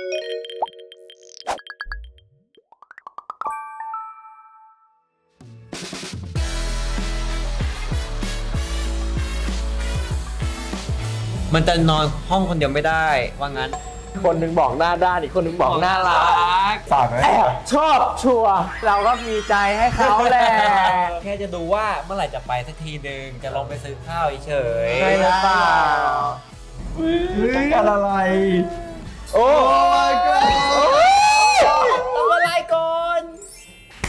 มันจะนอนห้องคนเดียวไม่ได้ ว่างั้น คนหนึ่งบอกหน้าด้านอีกคนหนึ่งบอกหน้ารักฝากไหมแอบชอบชัวร์เราก็มีใจให้เขาแหละแค่จะดูว่าเมื่อไหร่จะไปสักทีหนึ่งจะลงไปซื้อข้าวเฉยใช่หรือเปล่าต้องการอะไร Oh my god ทำอะไรก่อน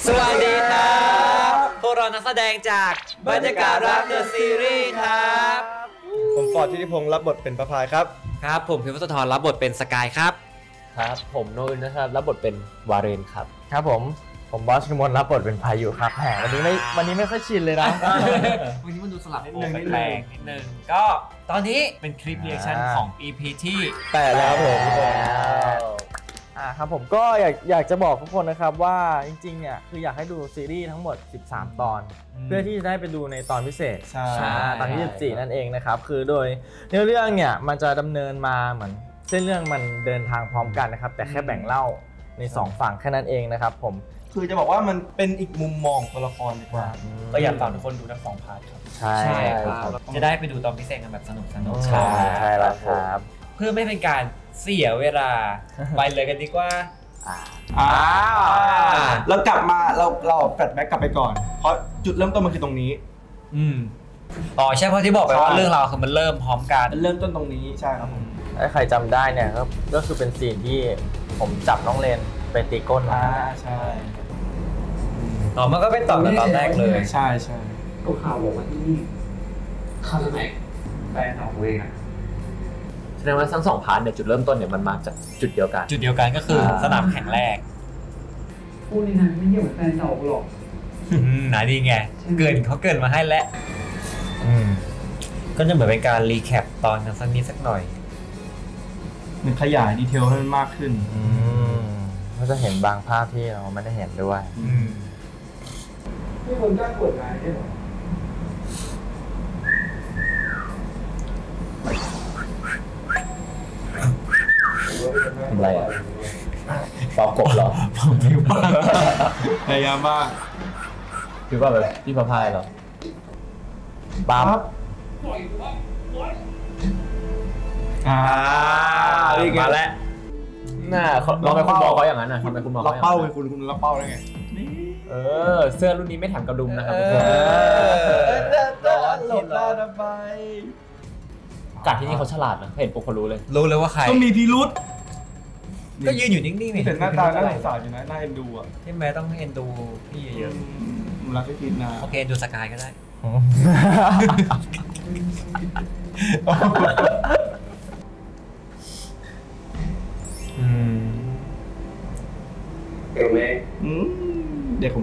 สวัสดีครับพวกเรานักแสดงจากบรรยากาศรักเดอะซีรีส์ครับ ผมฟอร์ทฐิติพงศ์รับบทเป็นพระพายครับ ครับ ผมพิมพ์วัฒนทรรับบทเป็นสกายครับ ครับ ผมโนอึลนะครับ รับบทเป็นวาเรนครับ ครับผม ผมบอสชัยกมลรับบทเป็นพายุครับแหมวันนี้ไม่วันนี้ไม่ค่อยชินเลยนะ วันนี้มันดูสลับนิดโปนึงแปลกๆนิดนึงก็ตอนนี้เป็นคลิปเรียกชันอ่าของ EP ที่แต่แล้วผมอ่าครับผมก็อยากอยากจะบอกทุกคนนะครับว่าจริงๆเนี่ยคืออยากให้ดูซีรีส์ทั้งหมด 13 ตอน เพื่อที่จะได้ไปดูในตอนพิเศษใช่อ่าตอนที่14นั่นเองนะครับคือโดยเนื้อเรื่องเนี่ยมันจะดำเนินมาเหมือนเส้นเรื่องมันเดินทางพร้อมกันนะครับแต่แค่แบ่งเล่าใน 2 ฝั่งแค่นั้นเองนะครับผม คือจะบอกว่ามันเป็นอีกมุมมองตัวละครดีกว่า ก็อยากฝากทุกคนดูทั้งสอง part ครับใช่ใช่ครับครับจะได้ไปดูตอนพิเศษกันแบบสนุกสนุกใช่ใช่แล้วครับ เพื่อไม่เป็นการเสียเวลาไปเลยกันดีกว่าอ่าแล้วกลับมาเราเรา flashback กลับไปก่อน เพราะจุดเริ่มต้นมันคือตรงนี้ อืมอ๋อใช่เพราะที่บอกไปว่าใช่เรื่องราวคือมันเริ่มพร้อมกันมันเริ่มต้นตรงนี้ใช่ครับผมถ้าใครจำได้เนี่ยก็ก็คือเป็นซีนที่ผมจับน้องเลน ไปตีก้นอ่ามาใช่อ๋อมันก็เป็นต่อกับตอนแรกเลยใช่ใช่ก็ข่าวบอกว่าที่นี่ข้าวสมัยแฟนของเวงอะแสดงว่าทั้งสองพาร์ทเนี่ยจุดเริ่มต้นเนี่ยมันมาจากจุดเดียวกัน จุดเดียวกันก็คืออาสนามแข่งแรกพูดในนั้นไม่เยี่ยมเหมือนแฟนเก่ากูหรอกอืมไหนดีไง เกินเขาเกินมาให้แล้วอืมก็จะเหมือนเป็นการ recap ตอนกันสักนิดสักหน่อยหนึ่งขยาย detail ให้มันมากขึ้น อืม ก็จะเห็นบางภาพที่เราไม่ได้เห็นด้วยอืมไม่คนกล้ากดไลน์ได้หรอทำอะไรอะเป่ากบเหรอพยายามมากคือว่าแบบที่พระพายเหรอปั๊บอ่านี่ไงมาแล้ว น่าเขาทำไมคุณบอกเขาอย่างนั้นอะทำไมคุณบอกล็เขาอกอย่างเป้านั้นไงคุณคุณล็อกเป้าได้ไงเออ เสื้อรุ่นนี้ไม่แถมกระดุมนะครับทุกคนร้อนหลบได้นะไปกัดที่นี่เขาฉลาดนะเห็นปุ๊บเขารู้เลย รู้เลยว่าใครก็มีพิรุษก็ยืนอยู่นิ่งๆนี่แต่หน้าตาน่าสงสารอยู่นะน่าเอ็นดูอะใช่ไหมต้องเอ็นดูพี่เยอะผมรักพี่พีทนะๆโอเคดูสกายก็ได้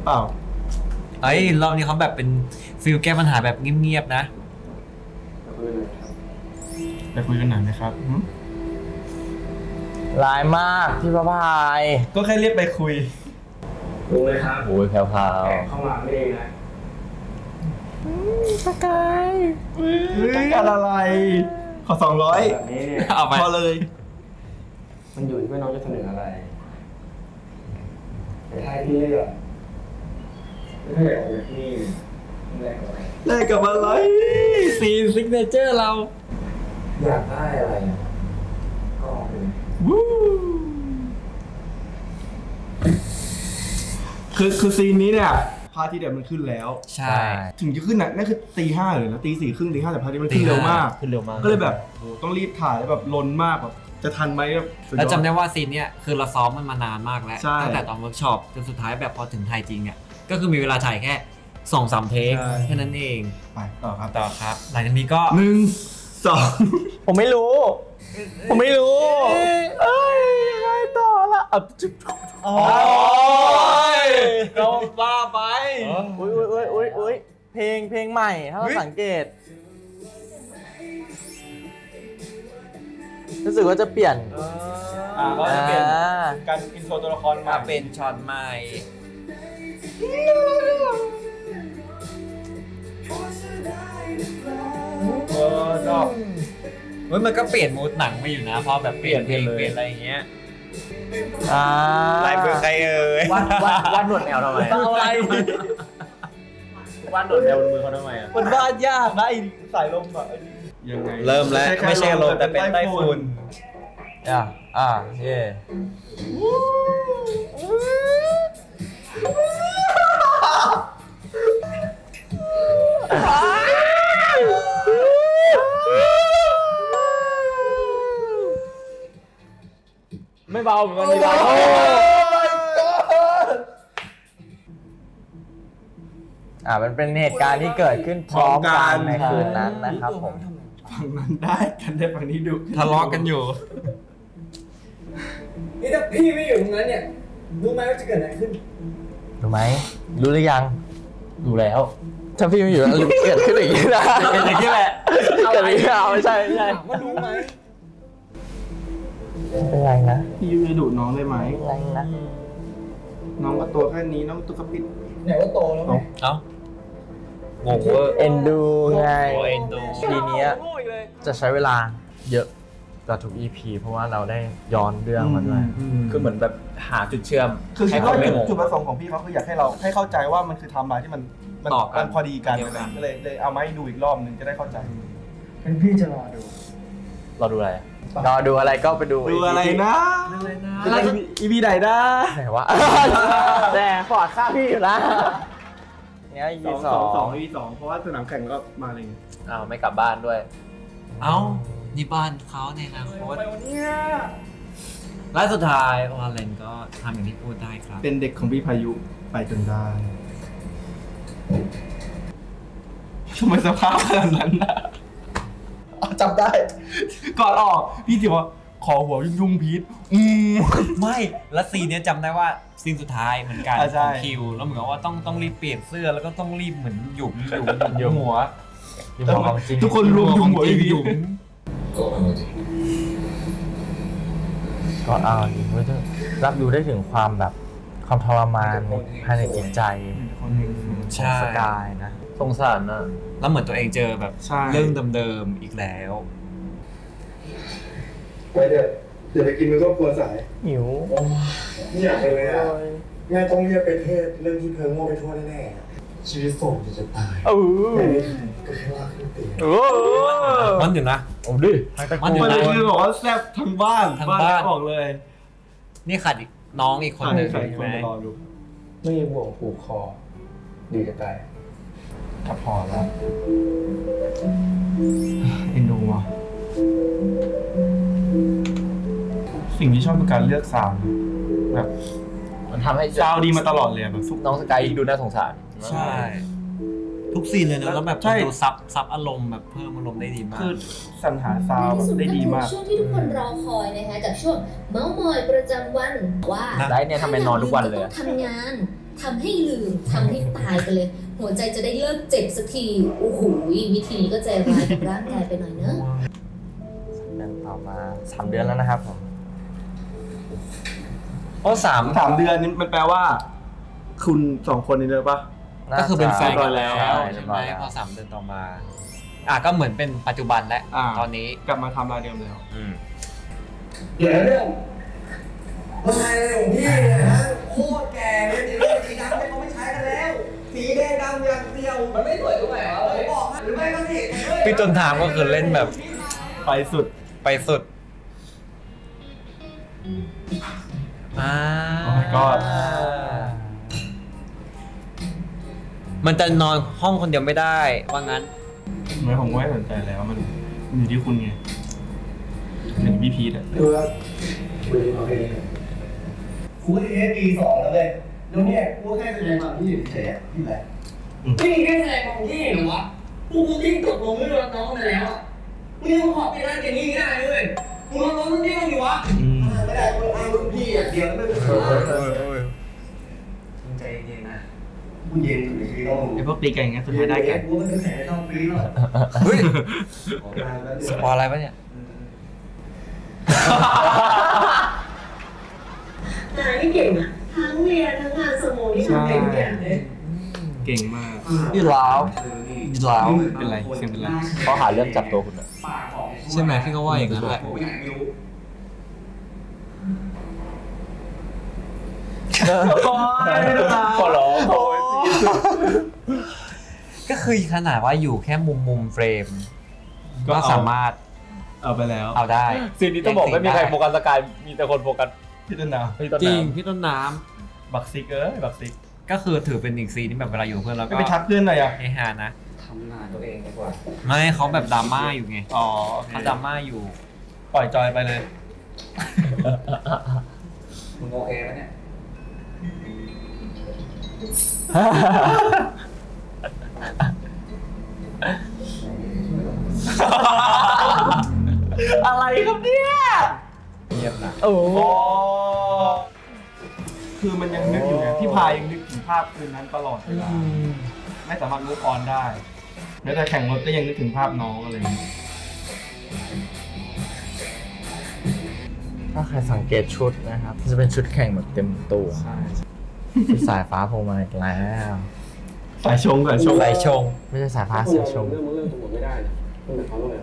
เด็กผมเปล่า เอ้ยรอบนี้เขาแบบเป็นฟิลแก้ปัญหาแบบเงียบๆนะเพื่อนเลยครับไปคุยกันหน่อยไหมครับหืมร้ายมากที่พระพายก็แค่เรียกไปคุยรู้เลยครับโอ้ยแพรวแอบเข้ามาไม่เองนะสกายต้องการอะไร ขอสองร้อยแบบนี้เนี่ย เอาไป พอเลย มันอยู่ที่ว่าน้องจะเสนออะไรแต่ถ้าให้พี่เลือก ถ้าอยากออกจากที่นี่แรกอะไรแลกกับอะไรซีนซิกเนเจอร์เราอยากได้อะไรอะก็เอาไปเลยวู้คือคือ scene นี้เนี่ยพระอาทิตย์เนี่ยมันขึ้นแล้ว ใช่ ถึงจะขึ้นน่ะนั่นคือตีห้าเลยนะตีสี่ครึ่งตีห้าแต่พระอาทิตย์มันขึ้นเร็วมาก ขึ้นเร็วมากก็เลยแบบโหต้องรีบถ่ายแล้วแบบลนมากแบบจะทันไหมแบบสุยอแล้วจำได้ว่า scene เนี้ยคือเราซ้อมมันมานานมากแล้วใช่ ตั้งแต่ตอนเวิร์กช็อปจนสุดท้ายแบบพอถึงถ่ายจริงอะ ก็คือมีเวลาถ่ายแค่สองสาม take ใช่ แค่นั้นเองไปต่อครับต่อครับ หลังจากนี้ก็หนึ่งสองผมไม่รู้ ผมไม่รู้ เอ้ยยังไงต่อละอะจุ๊บโอ้ยเราบ้าไป อุ้ยอุ้ยอุ้ยอุ้ยอุ้ยเพลงเพลงใหม่ถ้าเราสังเกต รู้สึกว่าจะเปลี่ยนอ่าก็จะเปลี่ยนอ่าการอินโทรตัวละครมามาเป็นช็อตใหม่ เออชอบเฮ้ยมันก็เปลี่ยนมูดหนังไปอยู่นะพอแบบเปลี่ยนเพลงเปลี่ยนเลยเปลี่ยนอะไรอย่างเงี้ยอ่าลายมือใครเอ่ยวาดวาดวาดหนวดแมวทำไมต้องอะไรวาดหนวดแมวบนมือเขาทำไมอะ มันวาดยากนะไอ้สายลมอะยังไงเริ่มแล้วไม่ใช่ลมแต่เป็นไต้ฝุ่นอ่าอ่าเย่ ไม่เบาเหมือนกันไม่เบาอ่ามันเป็นเหตุการณ์ที่เกิดขึ้นพร้อมกันในคืนนั้นนะครับผมฝั่งนั้นได้กันได้ฝั่งนี้ดูทะเลาะกันอยู่ นี่ถ้าพี่ไม่อยู่ตรงนั้นเนี่ยรู้ไหมว่าจะเกิดอะไรขึ้นรู้ไหมรู้หรือยังรู้แล้ว ถ้าพี่ไม่อยู่แล้วเกิดขึ้นอย่างนี้นะเกิดอย่างนี้แหละเกิดอย่างนี้เอาไม่ใช่ไม่ใช่ถามว่ารู้ไหมไม่เป็นไรนะพี่ยูจะดุน้องได้ไหมไม่เป็นไรนะน้องก็ตัวแค่นี้น้องตัวกระปิดไหนว่าโตแล้วไงเอ้างงเวอร์เอ็นดูไงโอ้เอ็นดูทีเนี้ยจะใช้เวลาเยอะกว่าทุก EP เพราะว่าเราได้ย้อนเรื่องมาด้วยคือเหมือนแบบหาจุดเชื่อม คือให้คิดเขาว่าไม่งงจุดประสงค์ของพี่เขาคืออยากให้เราให้เข้าใจว่ามันคือไทม์ไลน์ที่มัน มันต่อกันมันพอดีกันเดียวกัน ก็เลยเลยเอามาให้ดูอีกรอบหนึงจะได้เข้าใจเป็นพี่จะรอดู เราดูอะไรรอดูอะไรก็ไปดูดูอะไรนะอีพีไหนนะไหนวะแต่ฟอร์ดข้าพี่อยู่นะเนี่ย EP สองสองอีพีสองเพราะว่าสนามแข่งก็มาเลยอ้าวไม่กลับบ้านด้วย เอ้านี่บ้านเขาในอนาคตและสุดท้ายโอฮาเลนก็ทำอย่างที่พูดได้ครับ เป็นเด็กของพี่พายุไปจนได้ ทำไมสภาพขนาดนั้นนะอ๋อจำได้ ก่อนออกพี่จิบอกว่าขอหัวยุ่งๆพีทอืม ไม่แล้วซีนเนี้ยจำได้ว่าซีนสุดท้ายเหมือนกันอะใช่ของคิว แล้วเหมือนกับว่าต้องต้องรีบเปลี่ยนเสื้อแล้วก็ต้องรีบเหมือนหยุมหยุมหยุมหัวอยู่มองของจริงทุกคนรวมยุงหัวจริอีงพีหยุมก็เอาจริงไว้เถอะรับรู้ได้ถึงความแบบความทรมานในภายในจิตใจ คนหนึ่ง ใช่สกายนะสงสารนะแล้วเหมือนตัวเองเจอแบบใช่เรื่องเดิมๆอีกแล้วไปเถอะเดี๋ยวไปกินมันก็กลัวสายหิวไม่อยากไปเลยอะงานต้องเรียกไปเทศเรื่องที่เพิงโง่ไปทั่วแน่ๆชีวิตโสดจะตายเออแต่ไม่ทันก็แค่ว่าขึ้นเตียงโอ้มันอยู่นะโอ้ดิทั้งตระมันกูอยู่มันลไหคือบอกว่าแซ่บทั้งบ้านทั้งบ้านแล้วบอกเลย นี่ขาดอีกน้องอีกคนหนึ่งใครใช่คนไหมจะรอดูไม่มีบ่วงผูกคอ ดีจะตายถ้าพอแล้วเอ็นดูว่ะสิ่งที่ชอบคือการเลือก sound แบบมันทำให้ sound ดีมาตลอดเลยอะแบบทุก น้องสกายยิ่งดูน่าสงสาร ใช่ ทุก scene เลยนะแล้วแบบใช่ดูซับซับอารมณ์แบบเพิ่มอารมณ์ได้ดีมาก คือสรรหาซาวด์แบบได้ดีมาก ช่วงที่ทุกคนรอคอยนะคะกับช่วงเมาส์มอยประจำวันว่าได้เนี่ยทำไมนอนทุกวันเลยต้อะองทำงาน ทำให้ลืมทำให้ตายไปเลย หัวใจจะได้เลิกเจ็บสักทีโอ้โหวิธีนี้ก็ใจร้ายกับร่างกายไปหน่อยเนอะเดือนต่อมาสามเดือนแล้วนะครับผมโอ้สามสามเดือนนี่มันแปลว่า คุณสองคนนี่เลยปะก็คือเป็นแฟนกันเรีแล้ยบร้วอยแล้วใช่ไหมพอสามเดือนต่อมา อะก็เหมือนเป็นปัจจุบันแล้วอ่าตอนนี้กลับมาทำลายเดิมแล้วอืมเดี๋ยวเรื่องมันอะไรของพี่เนี่ยฮะโคตรแก่เลยสีสีดำเนี่ยเขาไม่ใช้กันแล้ว สีแดงดำอย่างเดียวมันไม่สวยตรงไหนวะผมบอกให้หรือไม่ก็นี่พี่ต้นทางก็คือเล่นแบบไปสุดไปสุดอ่า Oh my god มันจะนอนห้องคนเดียวไม่ได้ว่างั้นไม่ผมก็ไม่สนใจแล้วมันมันอยู่ที่คุณไงเป็นพี่พีทอะ ดูว่าคุยเอาเองคุ ยเอปีสองแล้วเลยแล้วเนี่ยกูแค่แสดงความที่เฉยๆที่ไหนนี่แค่แสดงความที่เหรอวะกูกูทิ้งตกลงไม่รับน้องไปแล้วอะมึงยังขอบไปได้แค่นี้ไม่ได้เลยมึงรับน้องต้องที่ต้องอยู่วะอืมไม่ได้มึงอ้างรุ่นพี่อะเดียวแล้วไม่เป็นไรมึงใจเย็นนะมึงเย็นอยู่ในชีวิตต้องไอพวกตีกันอย่างเงี้ยสุดท้ายได้กันกูมันกระแสต้องฟรีหน่อยเฮ้ยออกมาแล้วสปอยอะไรปะเนี่ย นายนี่เก่งอะทั้งเรียนทั้งงานสมองนี่มันเป็นอย่างเลยเก่งมากพี่ล้าวพี่ล้าวเป็นไรเสียงเป็นไรเขาหาเรื่องจับตัวคุณอะใช่ไหมพี่ก็ว่าอย่างนั้นแหละเโอ้ยไม่ต้องมาขอร้องขอไว้สิก็คือขนาดว่าอยู่แค่มุมมุมเฟรม ก็ก็เอาสามารถเอาไปแล้ว เอาได้ซีนนี้ต้องบอกไม่มีใครโฟกัสสกายมีแต่คนโฟกัส พี่ต้นน้พี่ต้นจริงน้ำพี่ต้นน้ำบักซิกเอ้ยบักซิกำก็คือถือเป็นอีกซีนที่แบบเวลาอยู่กับเพื่อนแล้วไม่ก็ไปทักเพื่อนหน่อยอะเฮฮานะทำงานตัวเองดีกว่าไม่เขาแบบดราม่าอยู่ไงอ๋อโอเคเขาดราม่าอยู่ ปล่อยจอยไปเลยมึงโอเคไหมเนี่ยอะไรครับเนี่ยเงี ยบนะโอ้โอ้คือมันยังนึกอยู่ไงพี่พายยังนึกถึงภาพคืนนั้นตลอดเวลาไม่สามารถรู้ออนได้แม้แต่แข่งรถก็ยังนึกถึงภาพน้องอะไรอย่างเงี้ยถ้าใครสังเกตชุดนะครับ จะเป็นชุดแข่งแบบเต็มตัวมีสายฟ้าโผล่มาอีกแล้วสายชงสายชงสายชง ไม่ใช่สายฟ้าเสียชมเรื่องมึงเรื่องสมมติไม่ได้นะมึงเป็นเขาเลย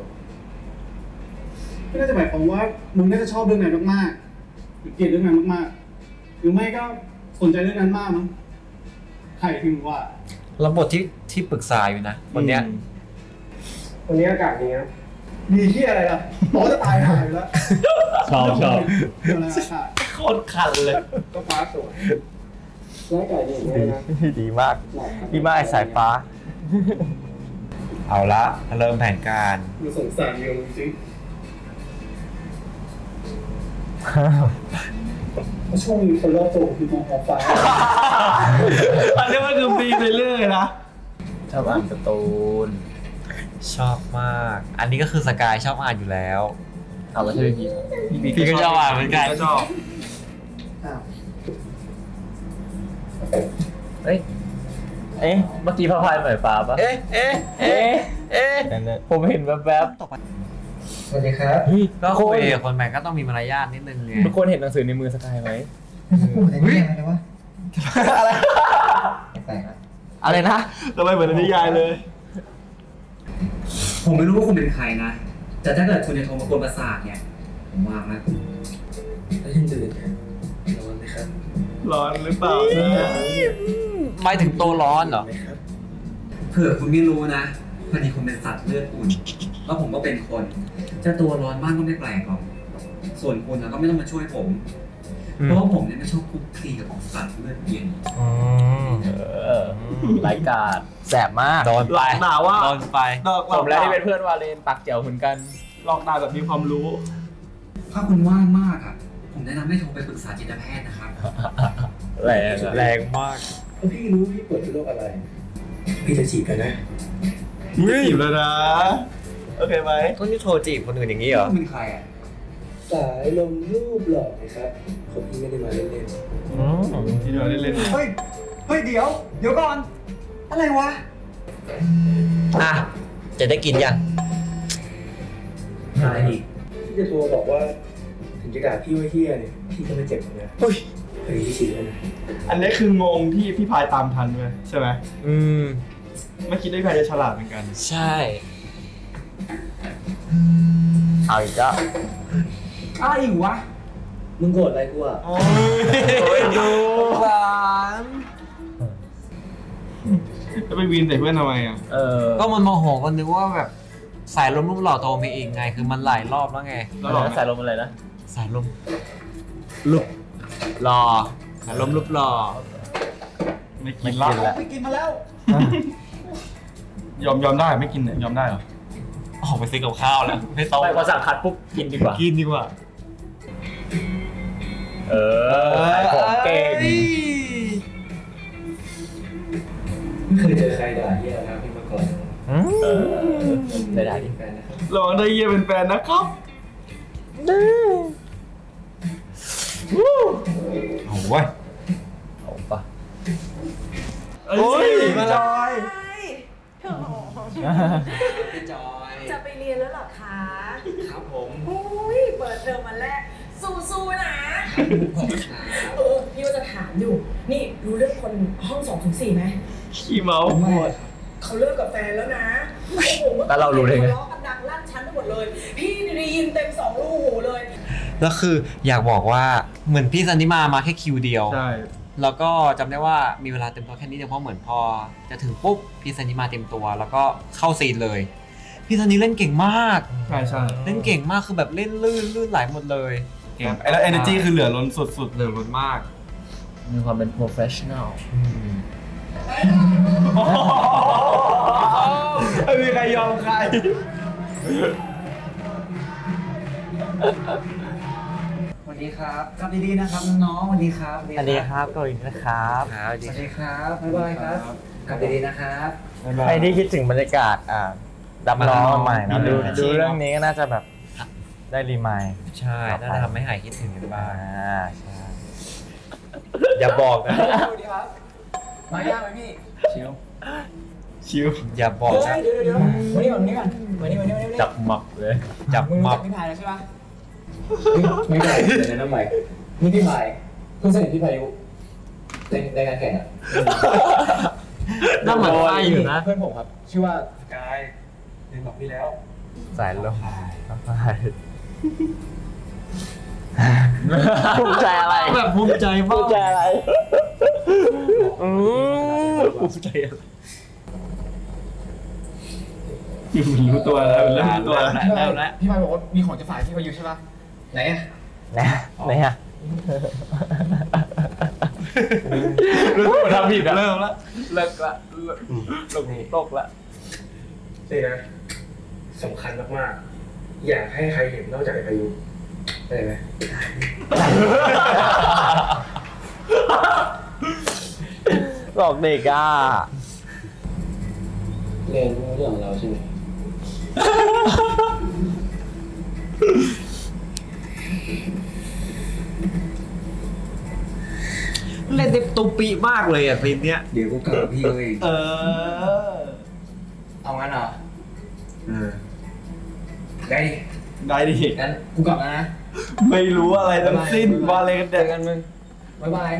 ก็น่าจะหมายความว่ามึงน่าจะชอบเรื่องนั้นมากๆหรือเกลียดเรื่องนั้นมากๆ หรือไม่ก็สนใจเรื่องนั้นมากมั้งใครถึงว่าแล้วบทที่ที่ปรึกษาอยู่นะคนเนี้ยวันนี้อากาศดีนะดีที่อะไรล่ะร้อนจะตายหายอยู่แล้วชอบชอบเรื่องอะไรอากาศโคตรคันเลยก็ฟ้าสวยแล้วอากาศดีอย่างนี้นะดีมากดีมากไอ้สายฟ้า เอาละเริ่มแผนการมึงสงสารเดียวจริง ช่วงนี้คนรอบตัวคือมองท้องฟ้าอันนี้มันคือปีไปเรื่อยนะชอบอ่านการ์ตูนชอบมาก อันนี้ก็คือสกายชอบอ่านอยู่แล้ว เอาแล้วใช่ไหมพี่พี่ก็ชอบอ่านเหมือนกันก็ชอบเอ้ยเอ๊ะเมื่อกี้พระพายหมายฟ้าปะเอ๊ะเอ๊ะเอ๊ะเอ๊ะนั่นน่ะผมเห็นแวบส วัสดีครับๆเฮ้ยก็ทุคุกยคนกับคนแม่ก็ต้องมีมารยาทนิดนึงไงทุกคนเห็นหนังสือในมือสกายไหมเฮ้ยอะไรวะแปลกนะอะไรนะทำไมเหมือนในนิยายเลย ผมไม่รู้ว่าคุณเป็นใครนะ แต่ถ้าเกิดคุณจะโทรมากวนประสาทเนี่ย ผมวางนะแล้วยังตื่นนะนอนไหมครับ ร้อนหรือเปล่าหมายถึงตัวร้อนเหรอไหมครับเผื่อคุณไม่รู้นะ พอดีคุณเป็นสัตว์เลือดอุ่นแล้วผมก็เป็นคน จะตัวร้อนบ้างก็ไม่แปลกหรอกส่วนคุณนะก็ไม่ต้องมาช่วยผม เพราะว่าผมเนี่ยไม่ชอบคุกคลีกับสัตว์เลือดเย็นอืมเออรายการแสบมากโดนหลไปอกด่าว่าโดนไปหลอกผมแล้วที่เป็นเพื่อนเพื่อนวาเลนปากเจียวเหมือนกันหลอกด่าแบบมีความรู้ ถ้าคุณว่างมากอะ ผมแนะนำให้โทรไปปรึกษาจิตแพทย์นะครับ แรงอะแรงมากถ้าพี่รู้พี่ป่วยเป็นโรคอะไร พี่จะฉีดกันนะ จีบแล้วนะ โอเคไหมต้องที่โทรจีบคนอื่นอย่างนี้เหรอคุณเป็นใครอะสายลมรูปหล่อนะครับผมพี่ไม่ได้มาเล่นอืมที่เราได้เล่นเฮ้ย เฮ้ย เดี๋ยว เดี๋ยวก่อน อะไรวะ อะ จะได้กินยังอะไรอีกๆพี่จะโทรบอกว่า ถึงจะด่าพี่ว่าเฮียเนี่ย พี่ก็ไม่เจ็บหรอกนะเฮ้ยเฮ้ยพี่ฉีดแล้วนะอันนี้คืองงที่พี่พายตามทันเลยใช่ไหมอืม ไม่คิดว่าใครจะฉลาดเหมือนกัน ใช่ เอาอีกแล้วอะไรอีกวะมึงโกรธอะไรกูอะโอ้ยดูสารจะไปวีนใส่เพื่อนทำไมอะเออก็มันโมโหก็นึกว่าแบบสายลมรูปหล่อโตมีอีกไง คือมันหลายรอบแล้วไงแล้วอะไรหรอนะสายลมอะไรนะสายลมลุกหล่อสายลมรูปหล่อไม่กิไม่นกิละนแล้วไปกินมาแล้ว ยอมยอมได้ไม่กินเนี่ยยอมได้เหรอออกไปซื้อกับข้าวแล้วไม่ต้องไปพอสั่งคัดปุ๊บกินดีกว่ากินดีกว่า เออขายของเก่งไม่เคยเจอใครด่าเฮียนะพี่มาก่อนอืมเออได้ได้ดิแฟนนะครับลองได้เยี่ยเป็นแฟนนะครับโอ้ยเอาปะเอ้ยมาจอย พี่จอยจะไปเรียนแล้วเหรอคะครับผมอุ้ยเปิดเทอมวันแรก สู้ๆนะเออพี่ว่าจะถามอยู่ นี่รู้เรื่องคนห้องสองถึงสี่ไหมขี้เมาเขาเลิกกับแฟนแล้วนะโอ้โหแล้วเรารู้ได้ไงทะเลาะกันดังลั่นชั้นไปหมดเลย พี่ได้ยินเต็มสองรูหูเลย แล้วคืออยากบอกว่าเหมือนพี่ซันนิมามาแค่คิวเดียว ใช่ แล้วก็จำได้ว่ามีเวลาเต็มตัวแค่นี้เดียวเพราะเหมือนพอ จะถึงปุ๊บพี่ซันนี่มาเต็มตัว แล้วก็เข้าซีนเลย พี่ซันนี่เล่นเก่งมากใช่ใช่เล่นเก่งมากคือแบบเล่นลื่นลื่นไหลหมดเลยเก่งแล้ว energy คือเหลือล้นสุดเหลือล้นมาก มีความเป็น professional ๆไม่มีใครยอมใครส วัสดีครับกลับดีๆนะครับน้องๆสวัสดีครับสวัสดีครับกวินนะครับครับสวัสดีครับบ๊ายบายครับกลับดีๆนะครับใครที่คิดถึงบรรยากาศอ่ารับน้องใหม่นะดูมาดูเรื่องนี้ก็น่าจะแบบได้รีมายด์ใช่น่าจะทำให้หายคิดถึงกันบ้าอ่างใช่อย่าบอกนะมายากไหมพี่ชิวชิวอย่าบอกเฮ้นะยเดี๋ยวเดี๋ยววันนี้ก่อนวันนี้ก่อนวันนี้วันนี้วันนี้จับหมับเลยจับมึงมัรู้บจักพี่พายแล้วใช่ปะ ไม่ใช่เดี๋ยวนะใหม่นี่พี่ใหม่เพิ่งสนิทพี่พายุในในงานแข่งอะน่าเหมือนไฟอยู่นะ เพื่อนผมครับ ชื่อว่าสกายเรียนบอกพี่แล้ว สายลมภูมิใจอะไรแบบภูมิใจมากภูมิใจอะไรอืมภูมิใจอะไรรู้ตัวแล้วเริ่มรู้ตัวแล้วแล้วแล้วพี่พายบอกว่ามีของจะฝากพี่พายุใช่ปะ ไหนอะนะไหนอะรู้สึกทำผิดอะเริ่มแล้วเลิกละเลิกลงตกละนี่นะสำคัญมากๆ อยากให้ใครเห็นนอกจากไอ้พายุได้ไหมหลอกเด็กอะเรียนรู้เรื่องของเราใช่ไหม เล่นได้ตุปีมากเลยอะฟิล์มเนี้ย เดี๋ยวกูกลับกับพี่เองเออ เอางั้นเหรอเออได้ดิได้ดิงั้นกูกลับแล้วนะ ไม่รู้อะไรทั้งสิ้นว่าอะไรกันเจเด็อกกันมึงบ๊ายบาย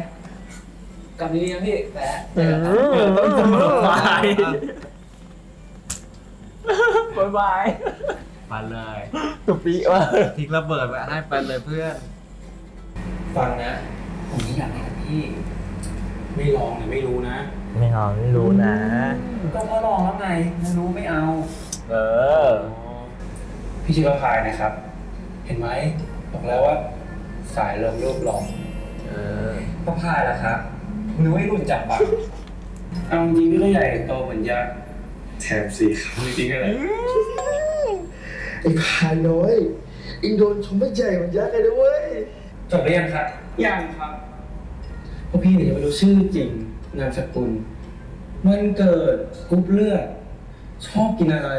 กลับดีๆนะพี่แต่ต้องเสมอไปบายบาย ไปเลยตุปีว่ะทิ้งระเบิดไว้ให้ไปเลยเพื่อน ฟังนะ ผมไม่อยากให้กับพี่ ไม่ลองเนี่ยไม่รู้นะไม่เอาไม่รู้นะ ก็พอลองแล้วไงไม่รู้ไม่เอา เออ พี่ชื่อว่าพายนะครับ เห็นไหมบอกแล้วว่า สายลมรูปหลอกเออก็พายแล้วครับนึกว่ารุ่นจับปากเอาจริงๆพี่ก็ใหญ่โตเหมือนยักษ์แถมสีขาวจริงๆก็เลย ไอ้พายน้อยอิงโดนชมว่ใหญ่มือนยักษ์เลยนะเว้ยจบหรือยังครับยังครับเพราะพี่เนี่ยยังไม่รู้ชื่อจริงนามสกุลวันเกิดกรุ๊ปเลือด ชอบกินอะไร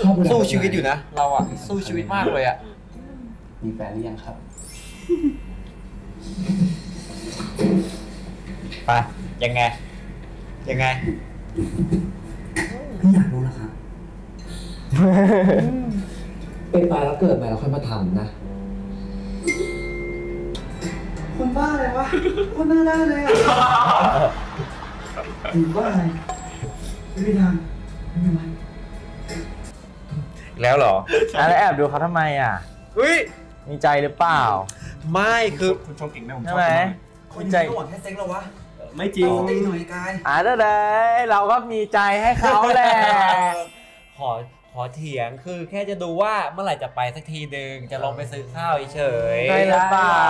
ชอบเวลาสู้ชีวิตอยู่นะ เราอะ สู้ชีวิตมากเลยอะ มีแฟนหรือยังครับ ไป ยังไง ยังไงพี่อยากรู้นะครับ เป็นตายแล้วเกิดใหม่แล้วค่อยมาทำนะคนบ้าเลยวะคนน่าได้เลยอะอยู่บ้าอะไรไม่ได้ทำไม่เป็นไรแล้วเหรออะแล้วแอบดูเขาทำไมอะอุ้ยมีใจหรือเปล่า ไม่คือคุณชมเก่งนะผมชใช่อบไหมคุณมีใจหวังแค่เซ็งเราวะไม่จริงตีหน่อยกายอะได้เลยเราก็มีใจให้เขาแหละขอ ขอเถียงคือแค่จะดูว่าเมื่อไหร่จะไปสักทีหนึ่งจะลองไปซื้อข้าวเฉยๆใช่หรือเปล่า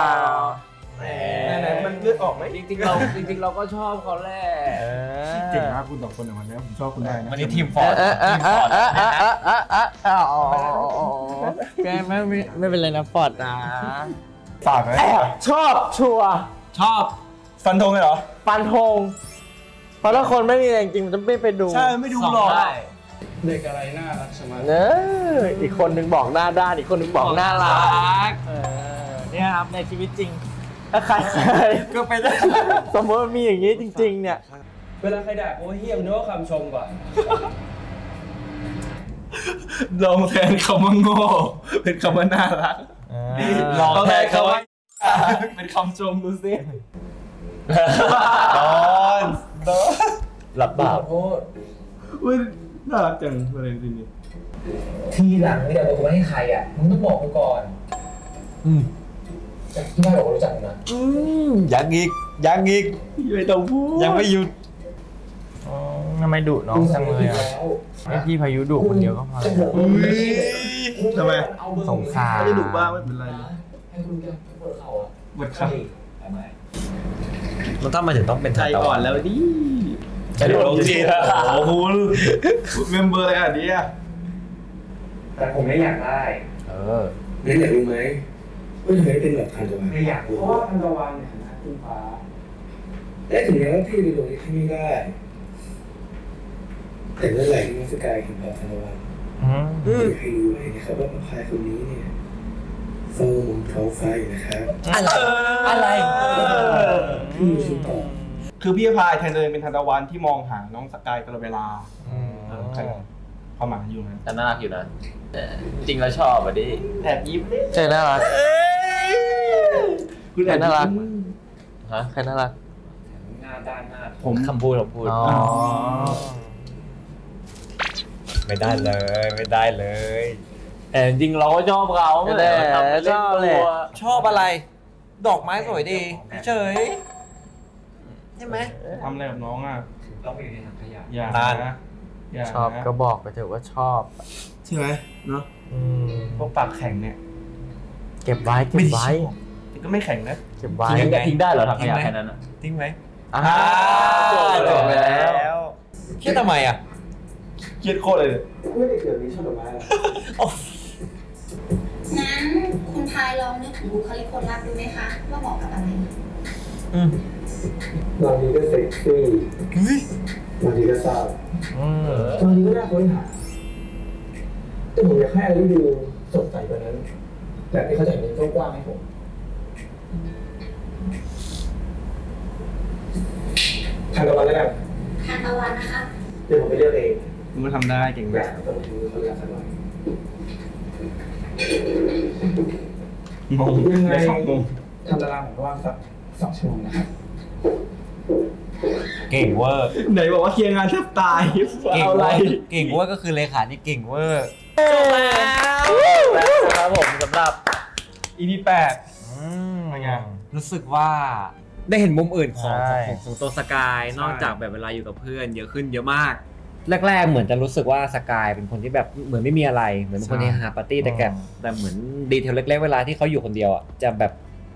แหมไหนๆมันเลือดออกไหมจริงๆเราจริงๆเราก็ชอบเขาแหละเออเก่งมากคุณสองคนในวันนี้ผมชอบคุณได้นะวันนี้ทีมฟอร์ดเออเอทีอมเอฟออร์ดเออเออเออเออเออเอออ๋อแกไม่ไม่ไม่เป็นไรนะฟอร์ดนะฝากไหมแอบชอบชัวร์ชอบฟันธงเลยเหรอฟันธงเพราะถ้าคนไม่มีแรงจริงมันจะไม่ไปดูใช่ไม่ดูสองหรอกได้ เด็กอะไรน่ารักสมาเนอะอีกคนนึงบอกหน้าด้านอีกคนนึงบอกหน้ารักเออเนี่ยครับในชีวิตจริง ถ้าใครก็ไปได้สมมติว่ามีอย่างนี้จริง ๆ เนี่ย เวลาใครด่าโอ้เฮียมนึกว่าคำชมกว่าลองแทนคำว่าโง่เป็นคำว่าน่ารักลองแทนคำว่าเป็นคำชมดูสิดอนดอนหลับบาปขอโทษอุ้ย น่ารักจังประเด็นจริงนี่ทีหลังไม่ได้บอกกูไม่ให้ใครอะมึงต้องบอกกูก่อนแต่ที่แม่บอกว่ารู้จักนะยังอีกยังอีกไม่ต้องพูดยังไม่หยุดอ๋อทำไมดุน้องจังเลยอะให้พี่พายุดุคนเดียวก็พอแล้วทำไมสงสารไม่ได้ดุบ้างไม่เป็นไรให้คุณแกปวดเข่าอะเบิดครับมันทำไมถึงต้องเป็นใจทานตะอ่อวันนแล้วดิใจอ่อนจริงๆอะโอ้โหคุณเมมเบอร์อะไรอะเนี่ยแต่ผมไม่อยากได้ เอองั้นอยากรู้ไหมว่าทำไมเป็นแบบทันตะวันไม่อยากเพรู้ราะว่าทันตะวันเนี่ยนะคุณฟ้าและถึงแม้ว่าพี่จะดูที่ไม่ได้ แต่เมื่อไหร่ที่น้องสกายเห็นแบบทันตะวันอืมอยาให้รู้ไว้นะครับว่าพระพายคนนี้เนี่ยเฝ้ามองท้องฟ้าอยู่นะครับ อะไร อะไรพี่อยู่ชุดต่อ คือพี่พายแทนเลยเป็นทันตะวันที่มองหาน้องสกายตลอดเวลาเออใครความหมายอยู่นะแต่น่ารักอยู่นะแต่จริงๆแล้วชอบอะดิแอบยิ้มดิใจน่ารัก คุณแอบน่ารัก ยิ้มฮะใครน่ารัก หน้าด้านหน้าผมคำพูดคำพูด อ๋อ ไม่ได้เลยไม่ได้เลยแต่จริงๆเราก็ชอบเขาก็ได้ทำเป็นเล่นชอบแหตัละวชอบอะไร ดอกไม้สวยดี เฉยใช่ไหมทำอะไรกับน้องอะต้องไปอยู่ในถังขยะอย่านั่นนะอย่านะชอบก็บอกไปเถอะว่าชอบใช่ไหมเนาะอืมพวกปากแข็งเนี่ย เก็บไว้เก็บไว้แต่ก็ไม่แข็งนะเก็บไว้ทิ้งได้ทิ้งได้เหรอทำขทิ้งยะไหมแค่นั้นอะทิ้งไหมอ่าจบแล้วคิดทำไมอะเครียดโคตรเลยไม่ได้เกิดมีชอบดอกไม้หรองั้นคุณพายลองนึกถึงบุคลิกคนรับดูไหมคะว่าเหมาะกับอะไรอืม บางทีก็เซ็กซี่บางทีก็เศร้าอืมบางทีก็น่าค้นหาแต่ผมอยากให้อะไรที่ดูสดใสกว่านั้นแบบที่เขาจะเห็นกว้างๆให้ผมทานตะวันแล้วกันทานตะวันนะคะเดี๋ยวผมไปเลือกเองมึงก็ทำได้เก่งแบแบบบต้องถือคนละสักหน่อยงงยังไงได้สองงงทำตารางผมว่างสักสองชั่วโมงนะครับ เก่งเวอร์ไหนบอกว่าเคลียร์งานแทบตายเก่งเอาเวอะไร อร์เก่งเวอร์ก็คือเลขานี่เก่งเวอร์นะครับผมสำหรับ EP แปด อืมเป็นไงรู้สึกว่าได้เห็นมุมอื่นของใช่ ของของตัวสกายใช่นอกจากแบบเวลาอยู่กับเพื่อนเยอะขึ้นเยอะมาก แรก ๆ เหมือนจะรู้สึกว่าสกายเป็นคนที่แบบเหมือนไม่มีอะไรเหมือนเป็นคนที่หาปาร์ตี้แต่แกแต่เหมือน detail เล็กๆเวลาที่เขาอยู่คนเดียวอะจะแบบ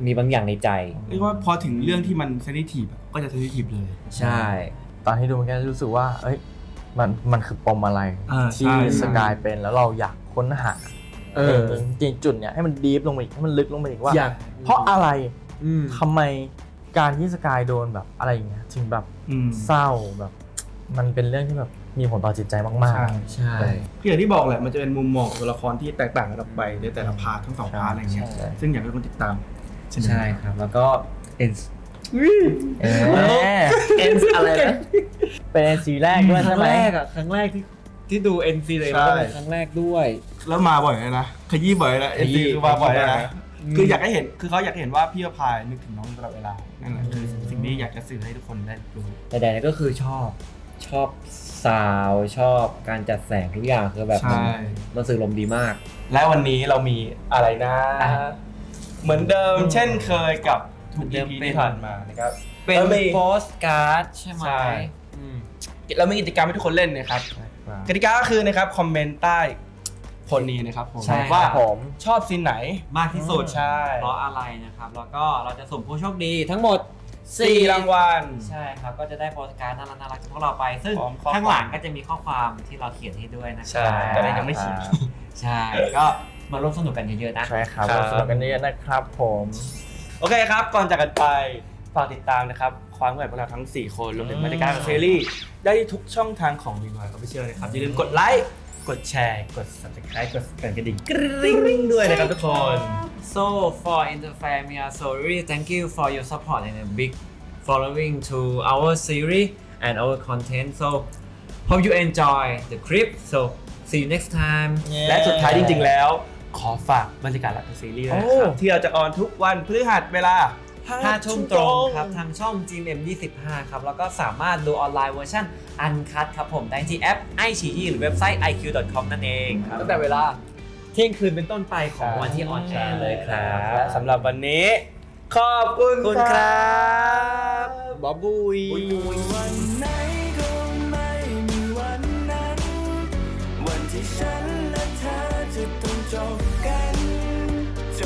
มีบางอย่างในใจ เรียกว่าพอถึงเรื่องที่มัน sensitiveก็จะ sensitive เลย ใช่ ตอนที่ดูมันก็รู้สึกว่า เอ้ยมันมันคือปมอะไรอ่าที่ใช่สกายเป็นแล้วเราอยากค้นหาเออจริงๆจุดเนี้ยให้มัน deep ลงไปอีกให้มันลึกลงไปอีกว่าอยากเพราะอะไรอืมทำไมการที่สกายโดนแบบอะไรอย่างเงี้ยถึงแบบอืมเศร้าแบบ มันเป็นเรื่องที่แบบมีผลต่อจิตใจมากใช่ใช่คืออย่างที่บอกแหละมันจะเป็นมุมมองของตัวละครที่แตกต่างกันออกไปในแต่ละ part ทั้งสอง part อะไรเงี้ยใช่ซึ่งอยากให้คนติดตาม เช่นเดียวใช่กันครับ แล้วก็เอ็นๆเออเอ็นอะไรนะเป็นซีแรกด้วยคใช่รั้งไหมแรกอะครั้งแรกที่ที่ดู NC เลยมันก็เป็นครั้งแรกด้วย แล้วมาบ่อยเลยนะขยี้บ่อยเลยนะเอ็นขยี้ ซีคือมาบ่อยเลยนะอืมคืออยากให้เห็นคือเขาอยากให้เห็นว่าพี่อภายนึกถึงน้องตลอดเวลานั่นแหละคือสิ่งที่อยากจะสื่อให้ทุกคนได้รู้ แต่ใดๆก็คือชอบชอบซาวด์ชอบการจัดแสงทุกอย่างคือแบบมันใช่มันสื่อลมณ์ดีมาก และวันนี้เรามีอะไรนะ อะ เหมือนเดิมเช่นเคยกับทุกเหมือนเดิ EP มเป็นที่ผ่านมานะครับเป็นแล้วมี โปสการ์ดใช่ไหมใช่ อืมเรามีกิจกรรมให้ทุกคนเล่นนะครับกติกาก็คือนะครับคอมเมนต์ใต้ผลนี้นะครับผมใช่ว่าผมชอบซีนไหน มากที่สุดใช่ เพราะอะไรนะครับ แล้วก็เราจะสุ่มผู้โชคดีทั้งหมดสี่รางวัล ใช่ครับ ก็จะได้โปสการ์ดน่ารักน่ารักจากพวกเราไป ซึ่งพร้อมข้อความ ข้างหลังก็จะมีข้อความที่เราเขียนให้ด้วยนะคใช่รับแต่เรายังไม่เขียน ใช่ ก็ มาร่วมสนุกกันเยอะๆนะ ใช่ครับครับ สนุกกันเยอะๆนะครับผมโอเคครับ ก่อนจากกันไป ฝากติดตามนะครับ ความเคลื่อนไหวของเราทั้ง 4 คนรวมถึงบรรยากาศของซีรีส์ได้ที่ทุกช่องทางของ Me Mind Y Official นะครับ อย่าลืมกดไลค์ กดแชร์ กด subscribe กดสั่นกระดิ่งกริ๊งด้วยนะครับทุกคน So for inter fam, we are so really thank you for your support and a big following to our series and our content. So hope you enjoy the clip. So see you next time. และสุดท้ายจริงๆแล้ว ขอฝากบรรยากาศรักของซีรีส์นะครับที่เราจะ on ทุกวันพฤหัสเวลา5ทุ่มตรงครับทางช่อง GMM25 ครับ แล้วก็สามารถดูออนไลน์เวอร์ชัน uncut ครับผม ได้ที่แอปไอชีหรือเว็บไซต์ iq.com นั่นเองครับตั้งแต่เวลาเที่ยงคืนเป็นต้นไปของวันที่ on air เลยครับและสำหรับวันนี้ ขอบคุณครับบ๊อบบุยวันที่ฉันและเธอจะ trồng cánh chờ